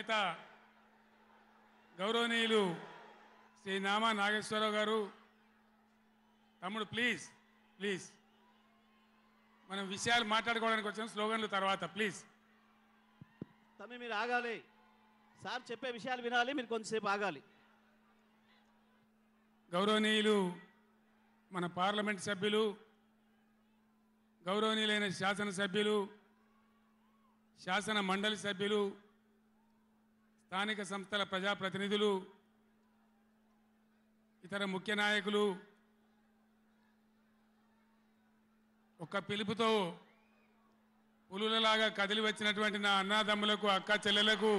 నేత గౌరవనీయులు శ్రీ నామా నాగేశ్వరరావు గారు తమ్ముడు ప్లీజ్ ప్లీజ్ మనం విషయాలు మాట్లాడుకోవడానికి వచ్చిన స్లోగన్లు తర్వాత ప్లీజ్ తమ్మి మీరు ఆగాలి. సార్ చెప్పే విషయాలు వినాలి మీరు కొంతసేపు ఆగాలి. గౌరవనీయులు మన పార్లమెంట్ సభ్యులు గౌరవనీయులైన శాసనసభ్యులు శాసన మండలి సభ్యులు స్థానిక సంస్థల ప్రజాప్రతినిధులు ఇతర ముఖ్య నాయకులు ఒక పిలుపుతో పులులలాగా కదిలి వచ్చినటువంటి నా అన్నాదమ్ములకు అక్క చెల్లెలకు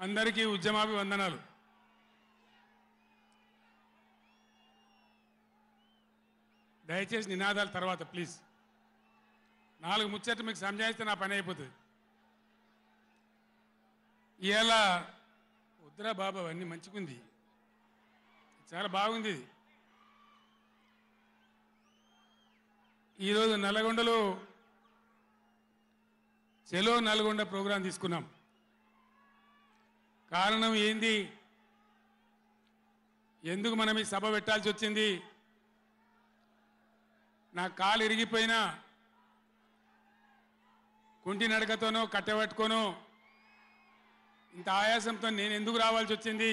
అందరికీ ఉద్యమాభివందనాలు. దయచేసి నినాదాల తర్వాత ప్లీజ్. నాలుగు ముచ్చట్లు మీకు సంజాయిస్తే నా పని అయిపోతుంది. ఇలా వద్దురా బాబా అవన్నీ మంచిగుంది. చాలా బాగుంది. ఇది. ఈరోజు నల్గొండలో చెలో నల్గొండ ప్రోగ్రాం తీసుకున్నాం. కారణం ఏంది? ఎందుకు మనం ఈ సభ పెట్టాల్సి వచ్చింది? నా కాలు ఇరిగిపోయినా కుంటి నడకతోనో కట్టెబట్టుకోనో ఇంత ఆయాసంతో నేను ఎందుకు రావాల్సి వచ్చింది?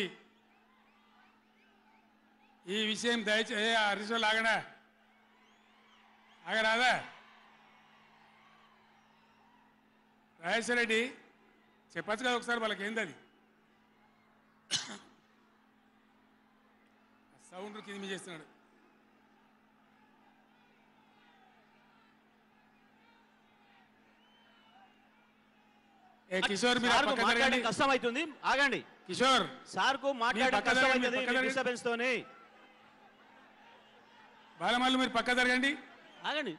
ఈ విషయం దయచేసి హరీశ్వర్ ఆగడా ఆగరాదా? రాజేశ్వర రెడ్డి చెప్పచ్చు కదా ఒకసారి వాళ్ళకి ఏంది అది సౌండ్ కింది చేస్తున్నాడు. కిషోర్ మీరు మాట్లాడడం జరగండి కష్టం అవుతుంది ఆగండి. కిషోర్ సార్కు మాట్లాడడం పక్క కష్టం జరగండి, అవుతుంది పక్క జరగండి. డిస్టర్బెన్స్ తోని బాలమల్లు మీరు పక్క జరగండి. ఆగండి.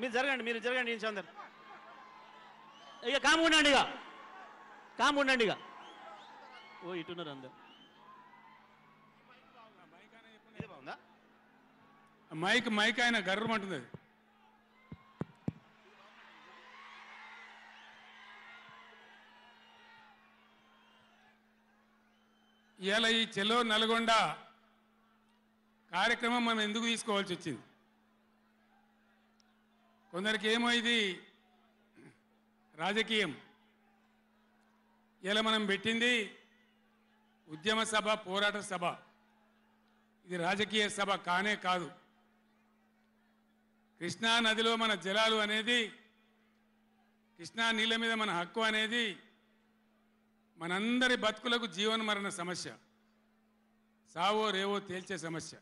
మీరు జరగండి మీరు జరగండి ఇంచు అందరు ఇక కాము ఉండండి ఇక. కాము ఉండండి ఇక. ఓ ఇటున్నారు అందరు. మైక్ మైక్ ఆయన గర్రమంటుంది అది ఇవాళ ఈ చెలో నల్గొండ కార్యక్రమం మనం ఎందుకు తీసుకోవాల్సి వచ్చింది? కొందరికి ఏమో ఇది రాజకీయం. ఇలా మనం పెట్టింది ఉద్యమ సభ పోరాట సభ. ఇది రాజకీయ సభ కానే కాదు. కృష్ణా నదిలో మన జలాలు అనేది కృష్ణా నీళ్ళ మీద మన హక్కు అనేది మనందరి బతుకులకు జీవన మరణ సమస్య. సావో రేవో తేల్చే సమస్య.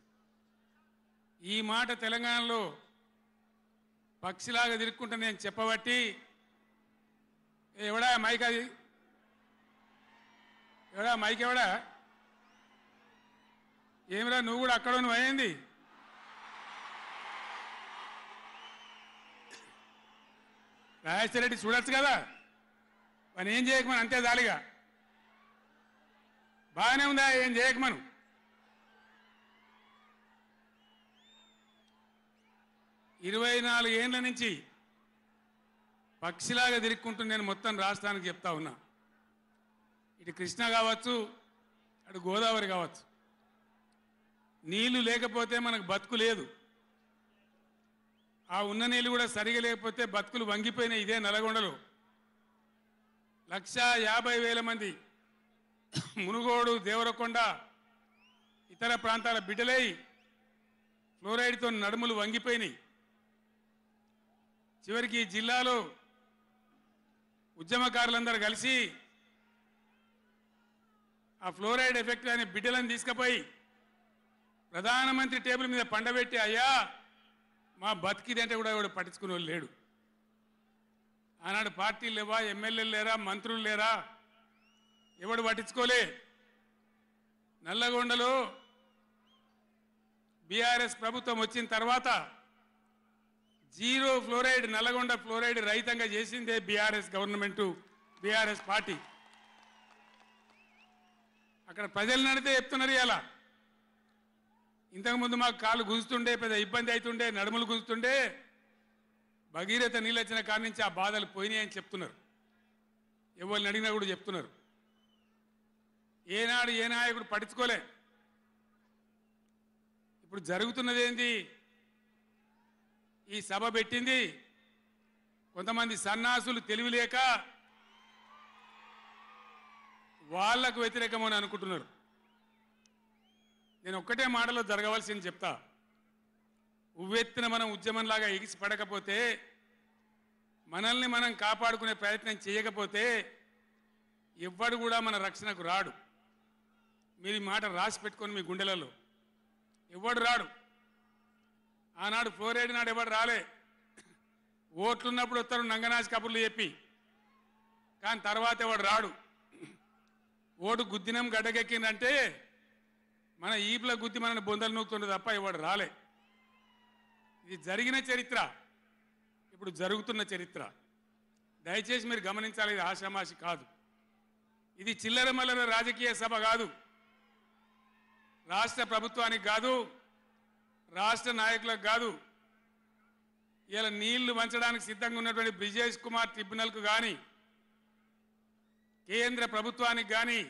ఈ మాట తెలంగాణలో పక్షిలాగా తిరుక్కుంటా నేను చెప్పబట్టి ఎవడా మైక్ అది? ఎవడా మైక్ ఎవడా? ఏమిరా నువ్వు కూడా అక్కడ నువ్వు అయింది రాజేశ్వర రెడ్డి చూడొచ్చు కదా? మనం ఏం చేయకమని అంతే జాలిగా. బాగానే ఉందా? ఏం చేయకమను. ఇరవై నాలుగు ఏండ్ల నుంచి పక్షిలాగా తిరుక్కుంటూ నేను మొత్తం రాష్ట్రానికి చెప్తా ఉన్నా. ఇటు కృష్ణ కావచ్చు అటు గోదావరి కావచ్చు. నీళ్ళు లేకపోతే మనకు బతుకు లేదు. ఆ ఉన్న నీళ్ళు కూడా సరిగా లేకపోతే బతుకులు వంగిపోయినాయి ఇదే నల్గొండలో. లక్షా యాభై వేల మంది మునుగోడు దేవరకొండ ఇతర ప్రాంతాల బిడ్డలై ఫ్లోరైడ్తో నడుములు వంగిపోయినాయి. చివరికి ఈ జిల్లాలో ఉద్యమకారులందరూ కలిసి ఆ ఫ్లోరైడ్ ఎఫెక్ట్ అనే బిడ్డలను తీసుకుపోయి ప్రధానమంత్రి టేబుల్ మీద పండబెట్టి అయ్యా మా బతికిదంటే కూడా ఎవడు పట్టించుకునే వాళ్ళు లేడు. ఆనాడు పార్టీలు లేవా ఎమ్మెల్యేలు లేరా మంత్రులు లేరా ఎవడు పట్టించుకోలే. నల్లగొండలో బీఆర్ఎస్ ప్రభుత్వం వచ్చిన తర్వాత జీరో ఫ్లోరైడ్ నల్లగొండ ఫ్లోరైడ్ రహితంగా చేసిందే బీఆర్ఎస్ గవర్నమెంట్ బీఆర్ఎస్ పార్టీ. అక్కడ ప్రజలు నడితే చెప్తున్నారు ఇలా ఇంతకుముందు మాకు కాళ్ళు గుంజుతుండే పెద్ద ఇబ్బంది అవుతుండే నడుములు గుంజుతుండే. భగీరథ నీళ్ళు వచ్చిన కాడి నుంచి ఆ బాధలు పోయినాయని చెప్తున్నారు. ఎవరిని అడిగినా కూడా చెప్తున్నారు. ఏనాడు ఏ నాయకుడు పట్టించుకోలే. ఇప్పుడు జరుగుతున్నది ఏంది ఈ సభ పెట్టింది కొంతమంది సన్నాసులు తెలివిలేక వాళ్ళకు వ్యతిరేకమని అనుకుంటున్నారు. నేను ఒక్కటే మాటలో జరగవలసింది చెప్తా. ఉవ్వెత్తిన మనం ఉద్యమంలాగా ఎగిసి పడకపోతే మనల్ని మనం కాపాడుకునే ప్రయత్నం చేయకపోతే ఎవ్వడు కూడా మన రక్షణకు రాడు. మీరు ఈ మాట రాసి పెట్టుకొని మీ గుండెలలో. ఎవడు రాడు? ఆనాడు ఫ్లోరైడ్ నాడు ఎవడు రాలే? ఓట్లున్నప్పుడు వస్తారు నంగనాజ్ కబుర్లు చెప్పి. కానీ తర్వాత ఎవడు రాడు? ఓటు గుద్దినం గడ్డకెక్కిందంటే మన ఈపుల గుద్ది మనని బొందలు నూకుతుండే తప్ప ఎవడు రాలే. ఇది జరిగిన చరిత్ర. ఇప్పుడు జరుగుతున్న చరిత్ర. దయచేసి మీరు గమనించాలి ఇది ఆషామాషి కాదు. ఇది చిల్లర మల్లర రాజకీయ సభ కాదు. రాష్ట్ర ప్రభుత్వానికి కాదు రాష్ట్ర నాయకులకు కాదు ఇలా నీళ్ళు వంచడానికి సిద్ధంగా ఉన్నటువంటి బ్రిజేష్ కుమార్ ట్రిబ్యునల్కు కానీ కేంద్ర ప్రభుత్వానికి కానీ